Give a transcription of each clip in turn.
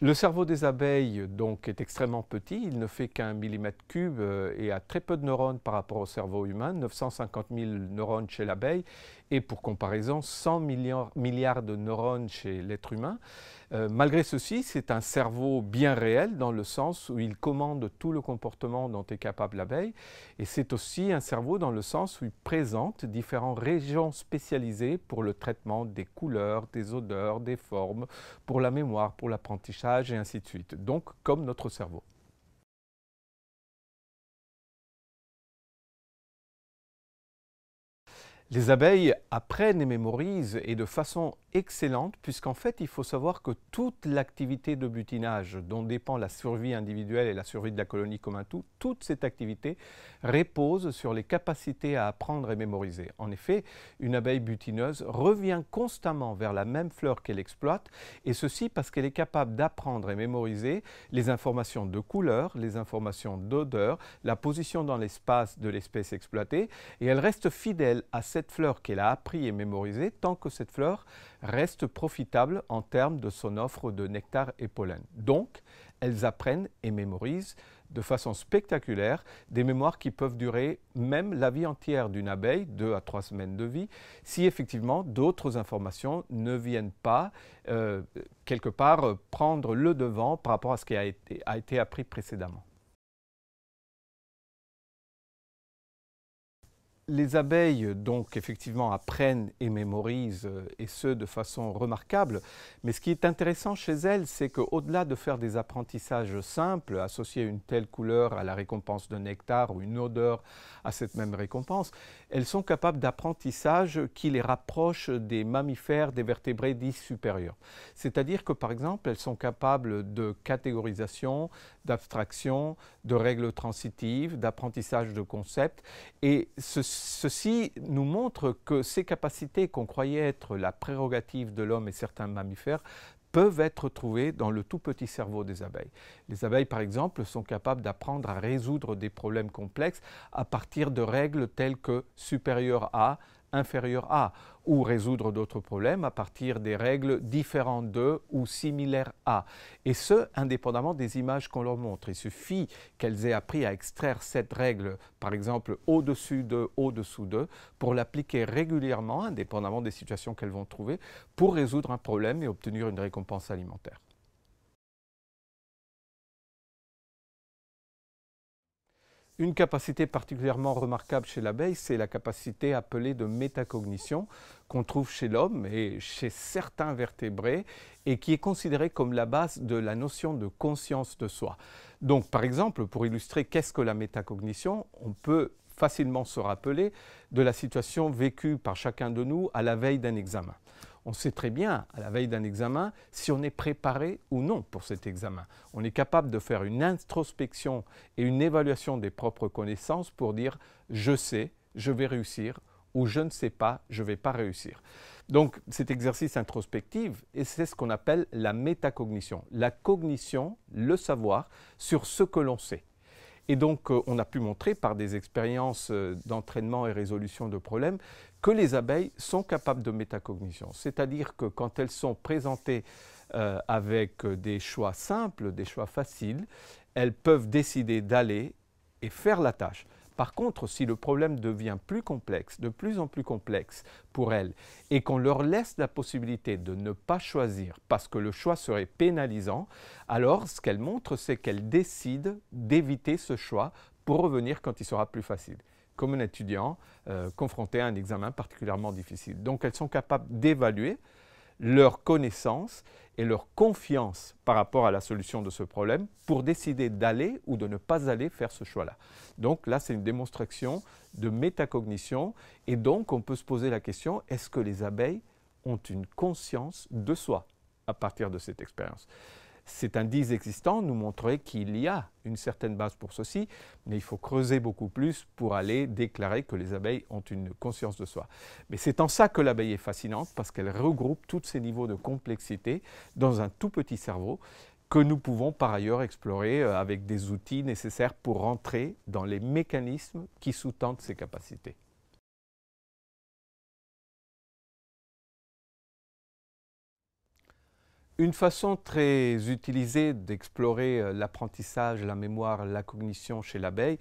Le cerveau des abeilles est extrêmement petit, il ne fait qu'un millimètre cube euh, et a très peu de neurones par rapport au cerveau humain, 950 000 neurones chez l'abeille et pour comparaison 100 milliards, de neurones chez l'être humain. Euh, malgré ceci, c'est un cerveau bien réel dans le sens où il commande tout le comportement dont est capable l'abeille et c'est aussi un cerveau dans le sens où il présente différentes régions spécialisées pour le traitement des couleurs, des odeurs, des formes, pour la mémoire, pour l'apprentissage et ainsi de suite. Donc comme notre cerveau. Les abeilles apprennent et mémorisent et de façon excellente puisqu'en fait il faut savoir que toute l'activité de butinage dont dépend la survie individuelle et la survie de la colonie comme un tout, toute cette activité repose sur les capacités à apprendre et mémoriser. En effet, une abeille butineuse revient constamment vers la même fleur qu'elle exploite et ceci parce qu'elle est capable d'apprendre et mémoriser les informations de couleur, les informations d'odeur, la position dans l'espace de l'espèce exploitée et elle reste fidèle à cette cette fleur qu'elle a appris et mémorisée tant que cette fleur reste profitable en termes de son offre de nectar et pollen. Donc, elles apprennent et mémorisent de façon spectaculaire des mémoires qui peuvent durer même la vie entière d'une abeille, deux à trois semaines de vie, si effectivement d'autres informations ne viennent pas euh, quelque part prendre le devant par rapport à ce qui a été appris précédemment. Les abeilles, donc, effectivement, apprennent et mémorisent, euh, et ce, de façon remarquable. Mais ce qui est intéressant chez elles, c'est qu'au-delà de faire des apprentissages simples, associer une telle couleur à la récompense de nectar ou une odeur à cette même récompense, elles sont capables d'apprentissage qui les rapproche des mammifères, des vertébrés dits supérieurs. C'est-à-dire que, par exemple, elles sont capables de catégorisation, d'abstraction, de règles transitives, d'apprentissage de concepts, et ceci nous montre que ces capacités qu'on croyait être la prérogative de l'homme et certains mammifères peuvent être trouvées dans le tout petit cerveau des abeilles. Les abeilles, par exemple, sont capables d'apprendre à résoudre des problèmes complexes à partir de règles telles que supérieur à, inférieur à, ou résoudre d'autres problèmes à partir des règles différentes de ou similaires à. Et ce, indépendamment des images qu'on leur montre. Il suffit qu'elles aient appris à extraire cette règle, par exemple au-dessus de, au-dessous de, pour l'appliquer régulièrement, indépendamment des situations qu'elles vont trouver, pour résoudre un problème et obtenir une récompense alimentaire. Une capacité particulièrement remarquable chez l'abeille, c'est la capacité appelée de métacognition qu'on trouve chez l'homme et chez certains vertébrés et qui est considérée comme la base de la notion de conscience de soi. Donc par exemple, pour illustrer qu'est-ce que la métacognition, on peut facilement se rappeler de la situation vécue par chacun de nous à la veille d'un examen on sait très bien, à la veille d'un examen, si on est préparé ou non pour cet examen. On est capable de faire une introspection et une évaluation des propres connaissances pour dire je sais, je vais réussir ou je ne sais pas, je ne vais pas réussir. Donc cet exercice introspectif, et c'est ce qu'on appelle la métacognition, la cognition, le savoir sur ce que l'on sait. Et donc, euh, on a pu montrer par des expériences euh, d'entraînement et résolution de problèmes que les abeilles sont capables de métacognition. C'est-à-dire que quand elles sont présentées euh, avec des choix simples, des choix faciles, elles peuvent décider d'aller et faire la tâche. Par contre, si le problème devient plus complexe, de plus en plus complexe pour elles, et qu'on leur laisse la possibilité de ne pas choisir parce que le choix serait pénalisant, alors ce qu'elles montrent, c'est qu'elles décident d'éviter ce choix pour revenir quand il sera plus facile comme un étudiant euh, confronté à un examen particulièrement difficile. Donc elles sont capables d'évaluer leur connaissance et leur confiance par rapport à la solution de ce problème pour décider d'aller ou de ne pas aller faire ce choix-là. Donc là, c'est une démonstration de métacognition et donc on peut se poser la question, est-ce que les abeilles ont une conscience de soi à partir de cette expérience? Cet indice existant nous montrerait qu'il y a une certaine base pour ceci, mais il faut creuser beaucoup plus pour aller déclarer que les abeilles ont une conscience de soi. Mais c'est en ça que l'abeille est fascinante, parce qu'elle regroupe tous ces niveaux de complexité dans un tout petit cerveau que nous pouvons par ailleurs explorer euh, avec des outils nécessaires pour rentrer dans les mécanismes qui sous-tendent ces capacités. Une façon très utilisée d'explorer euh, l'apprentissage, la mémoire, la cognition chez l'abeille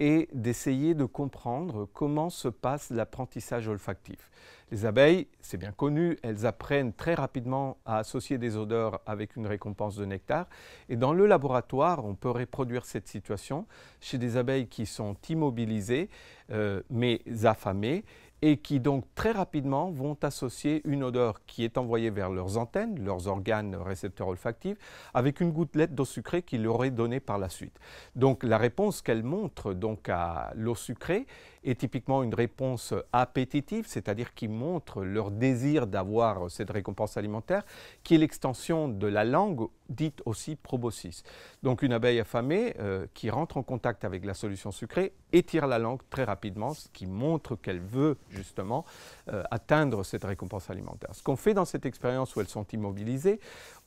est d'essayer de comprendre comment se passe l'apprentissage olfactif. Les abeilles, c'est bien connu, elles apprennent très rapidement à associer des odeurs avec une récompense de nectar. Et dans le laboratoire, on peut reproduire cette situation chez des abeilles qui sont immobilisées, euh, mais affamées, et qui donc très rapidement vont associer une odeur qui est envoyée vers leurs antennes, leurs organes récepteurs olfactifs, avec une gouttelette d'eau sucrée qu'ils leur est donnée par la suite. Donc la réponse qu'elle montre donc à l'eau sucrée est typiquement une réponse appétitive, c'est-à-dire qui montre leur désir d'avoir cette récompense alimentaire, qui est l'extension de la langue dite aussi proboscis. Donc une abeille affamée euh, qui rentre en contact avec la solution sucrée étire la langue très rapidement, ce qui montre qu'elle veut justement euh, atteindre cette récompense alimentaire. Ce qu'on fait dans cette expérience où elles sont immobilisées,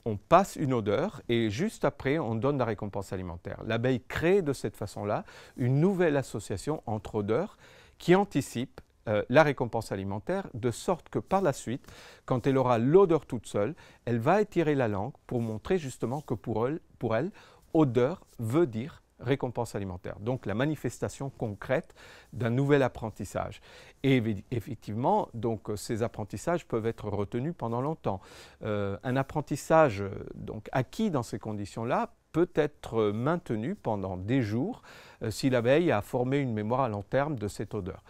on passe une odeur et juste après, on donne la récompense alimentaire. L'abeille crée de cette façon-là une nouvelle association entre odeurs qui anticipe euh, la récompense alimentaire, de sorte que par la suite, quand elle aura l'odeur toute seule, elle va étirer la langue pour montrer justement que pour elle, pour elle odeur veut dire récompense alimentaire. Donc la manifestation concrète d'un nouvel apprentissage. Et effectivement, donc ces apprentissages peuvent être retenus pendant longtemps. Euh, un apprentissage donc acquis dans ces conditions-là peut être maintenu pendant des jours euh, si l'abeille a formé une mémoire à long terme de cette odeur.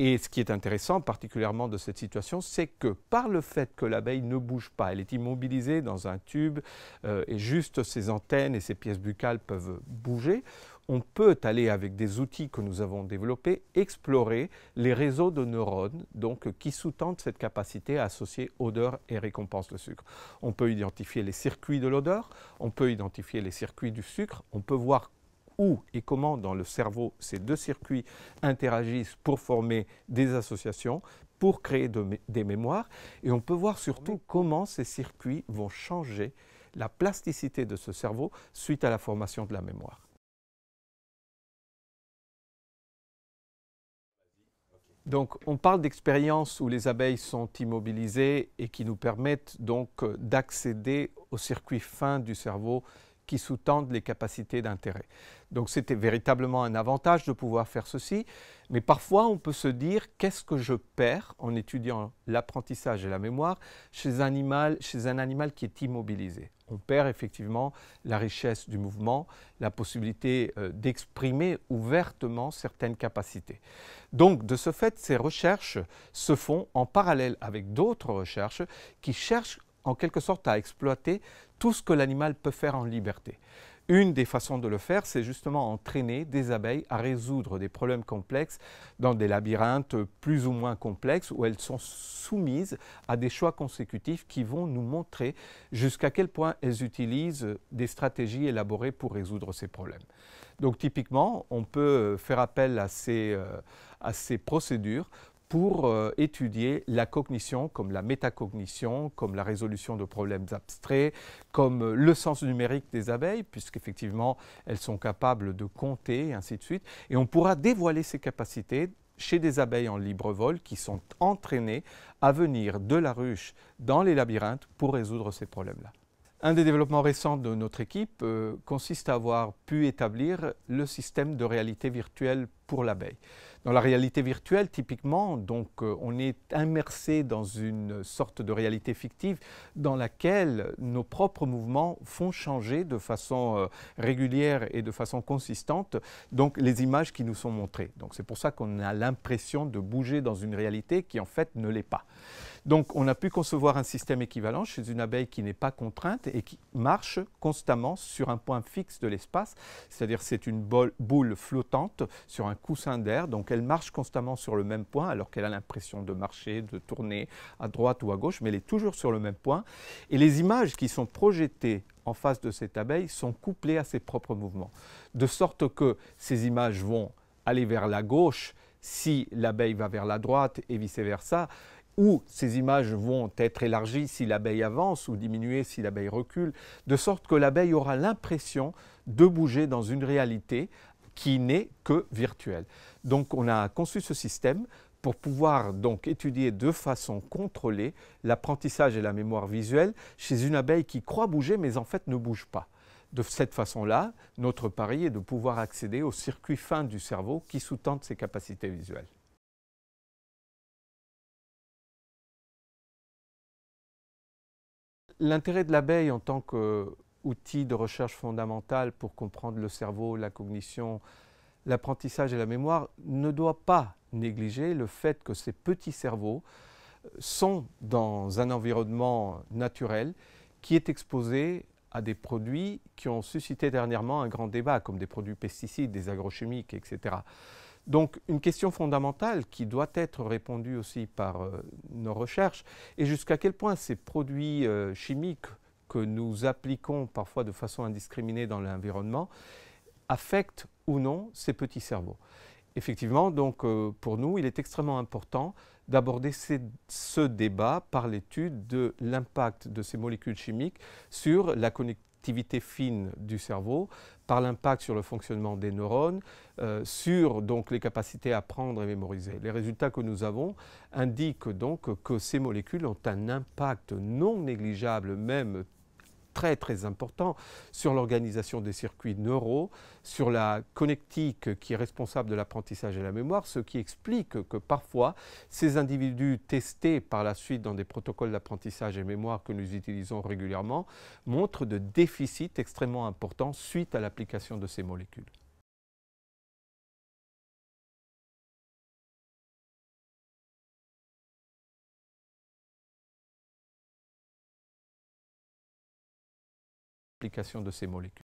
Et ce qui est intéressant particulièrement de cette situation, c'est que par le fait que l'abeille ne bouge pas, elle est immobilisée dans un tube euh, et juste ses antennes et ses pièces buccales peuvent bouger, on peut aller avec des outils que nous avons développés explorer les réseaux de neurones donc, qui sous-tendent cette capacité à associer odeur et récompense de sucre. On peut identifier les circuits de l'odeur, on peut identifier les circuits du sucre, on peut voir où et comment dans le cerveau ces deux circuits interagissent pour former des associations, pour créer des mémoires. Et on peut voir surtout comment ces circuits vont changer la plasticité de ce cerveau suite à la formation de la mémoire. Donc, on parle d'expériences où les abeilles sont immobilisées et qui nous permettent donc d'accéder aux circuits fins du cerveau qui sous-tendent les capacités d'intérêt. Donc c'était véritablement un avantage de pouvoir faire ceci, mais parfois on peut se dire qu'est-ce que je perds en étudiant l'apprentissage et la mémoire chez un, animal, chez un animal qui est immobilisé? On perd effectivement la richesse du mouvement, la possibilité euh, d'exprimer ouvertement certaines capacités. Donc de ce fait, ces recherches se font en parallèle avec d'autres recherches qui cherchent en quelque sorte à exploiter tout ce que l'animal peut faire en liberté. Une des façons de le faire, c'est justement entraîner des abeilles à résoudre des problèmes complexes dans des labyrinthes plus ou moins complexes où elles sont soumises à des choix consécutifs qui vont nous montrer jusqu'à quel point elles utilisent des stratégies élaborées pour résoudre ces problèmes. Donc typiquement, on peut faire appel à ces, euh, à ces procédures pour euh, étudier la cognition comme la métacognition, comme la résolution de problèmes abstraits, comme euh, le sens numérique des abeilles, puisqu'effectivement elles sont capables de compter et ainsi de suite. Et on pourra dévoiler ces capacités chez des abeilles en libre vol qui sont entraînées à venir de la ruche dans les labyrinthes pour résoudre ces problèmes-là. Un des développements récents de notre équipe euh, consiste à avoir pu établir le système de réalité virtuelle pour l'abeille. Dans la réalité virtuelle, typiquement, donc, euh, on est immersé dans une sorte de réalité fictive dans laquelle nos propres mouvements font changer de façon euh, régulière et de façon consistante donc, les images qui nous sont montrées. C'est pour ça qu'on a l'impression de bouger dans une réalité qui en fait ne l'est pas. Donc on a pu concevoir un système équivalent chez une abeille qui n'est pas contrainte et qui marche constamment sur un point fixe de l'espace, c'est-à-dire c'est une boule flottante sur un coussin d'air, donc elle marche constamment sur le même point alors qu'elle a l'impression de marcher, de tourner à droite ou à gauche, mais elle est toujours sur le même point. Et les images qui sont projetées en face de cette abeille sont couplées à ses propres mouvements, de sorte que ces images vont aller vers la gauche si l'abeille va vers la droite et vice-versa où ces images vont être élargies si l'abeille avance ou diminuées si l'abeille recule, de sorte que l'abeille aura l'impression de bouger dans une réalité qui n'est que virtuelle. Donc on a conçu ce système pour pouvoir donc étudier de façon contrôlée l'apprentissage et la mémoire visuelle chez une abeille qui croit bouger mais en fait ne bouge pas. De cette façon-là, notre pari est de pouvoir accéder au circuit fin du cerveau qui sous-tente ses capacités visuelles. L'intérêt de l'abeille en tant qu'outil de recherche fondamentale pour comprendre le cerveau, la cognition, l'apprentissage et la mémoire ne doit pas négliger le fait que ces petits cerveaux sont dans un environnement naturel qui est exposé à des produits qui ont suscité dernièrement un grand débat, comme des produits pesticides, des agrochimiques, etc. Donc une question fondamentale qui doit être répondue aussi par euh, nos recherches est jusqu'à quel point ces produits euh, chimiques que nous appliquons parfois de façon indiscriminée dans l'environnement affectent ou non ces petits cerveaux. Effectivement, donc euh, pour nous, il est extrêmement important d'aborder ce débat par l'étude de l'impact de ces molécules chimiques sur la connectivité fine du cerveau, par l'impact sur le fonctionnement des neurones, euh, sur donc les capacités à apprendre et mémoriser. Les résultats que nous avons indiquent donc que ces molécules ont un impact non négligeable, même très très important sur l'organisation des circuits neuraux, sur la connectique qui est responsable de l'apprentissage et la mémoire, ce qui explique que parfois ces individus testés par la suite dans des protocoles d'apprentissage et mémoire que nous utilisons régulièrement montrent de déficits extrêmement importants suite à l'application de ces molécules. De ces molécules.